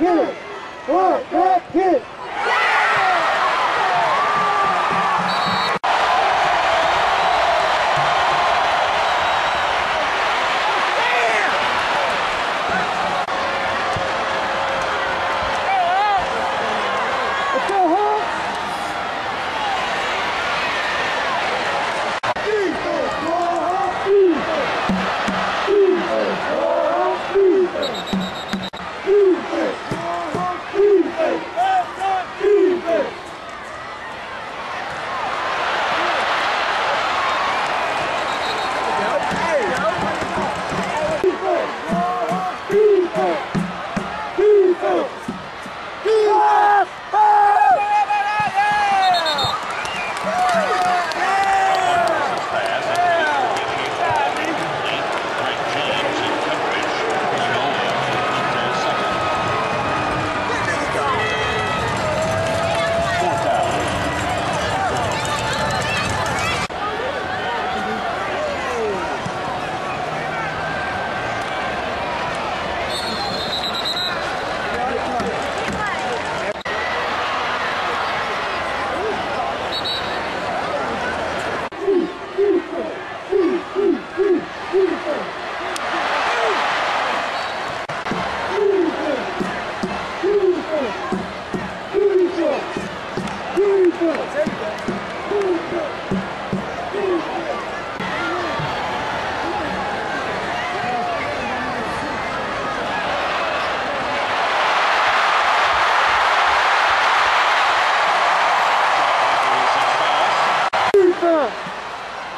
Kill him.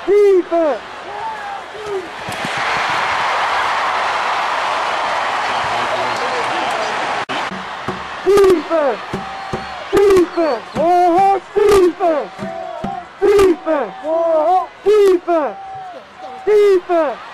Defense! Defense! Defense! War Hawks defense! Defense! War Hawks defense! Defense!